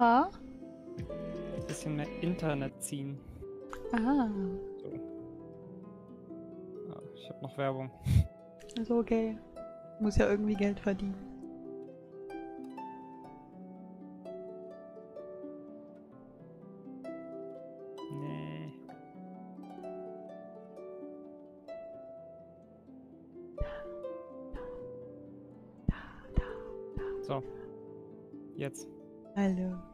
Ah? Bisschen mehr Internet ziehen. Ah. So. Ah, ich habe noch Werbung. Ist okay. Muss ja irgendwie Geld verdienen. Nee. So. Jetzt. Hallo.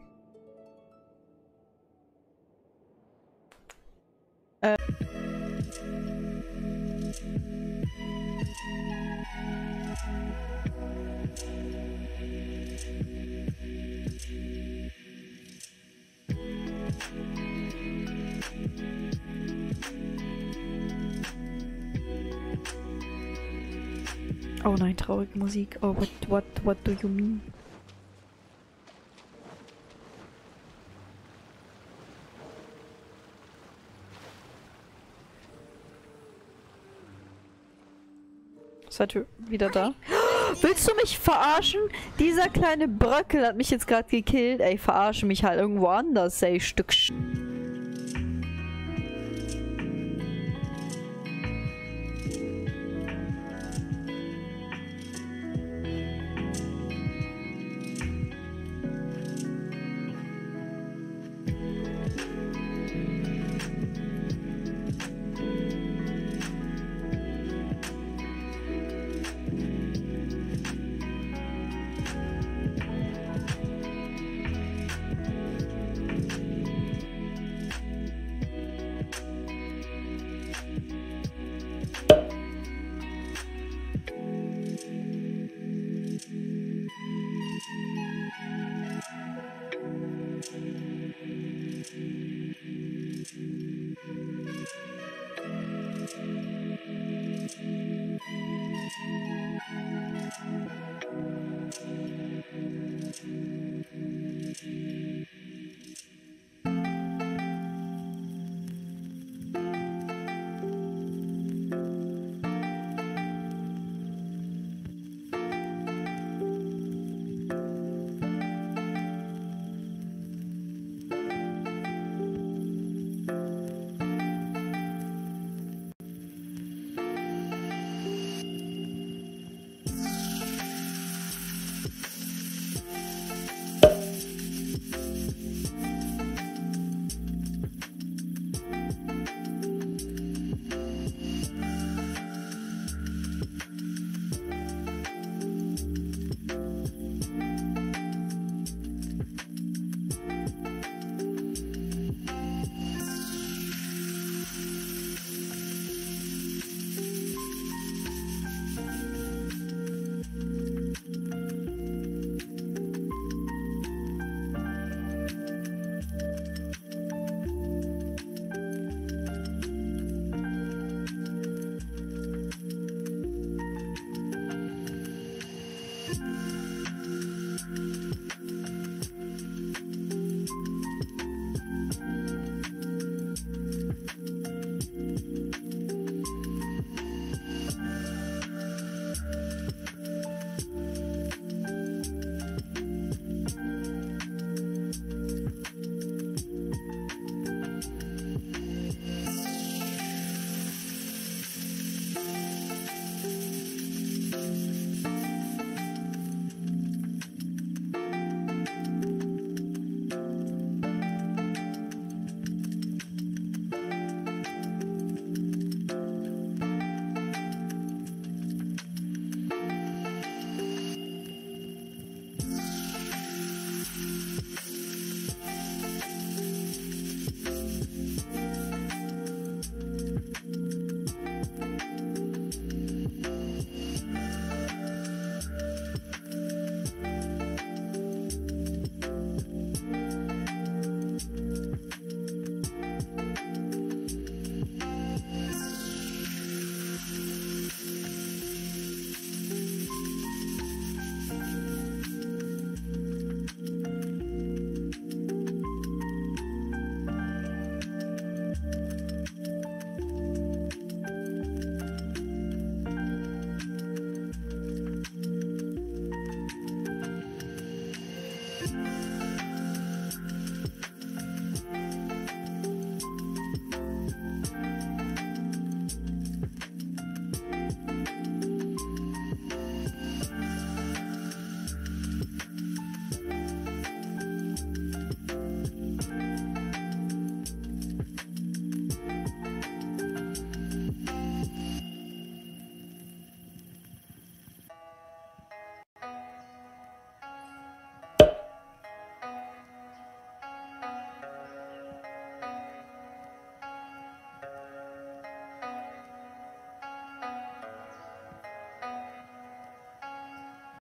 Oh nein, traurige Musik. Oh, what, what, what do you mean? Seid ihr wieder da? Willst du mich verarschen? Dieser kleine Bröckel hat mich jetzt gerade gekillt. Ey, verarsche mich halt irgendwo anders, ey, Stück Sch